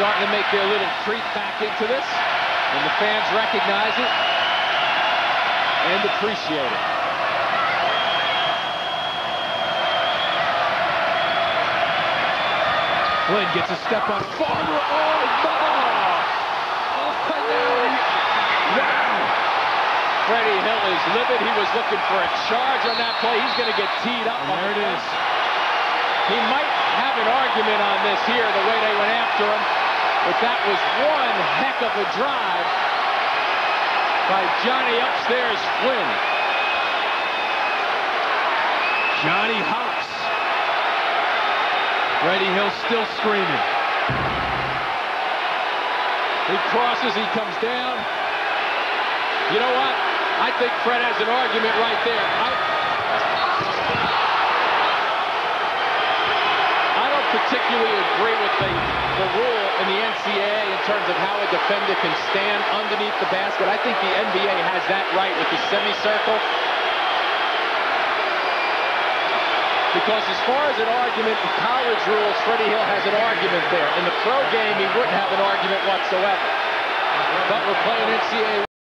starting to make their little creep back into this. And the fans recognize it and appreciate it. Flynn gets a step on Farmer. Oh, no! Oh, now, wow! Freddie Hill is livid. He was looking for a charge on that play. He's going to get teed up. And there it is. He might have an argument on this here, the way they went after him. But that was one heck of a drive by Jonny upstairs Flynn. Jonny hops. Freddie Hill still screaming. He crosses, he comes down. You know what? I think Fred has an argument right there. I, I don't particularly agree with the, the rule in the NCAA in terms of how a defender can stand underneath the basket. I think the NBA has that right with the semicircle. Because as far as an argument in college rules, Freddie Hill has an argument there. In the pro game, he wouldn't have an argument whatsoever. But we're playing NCAA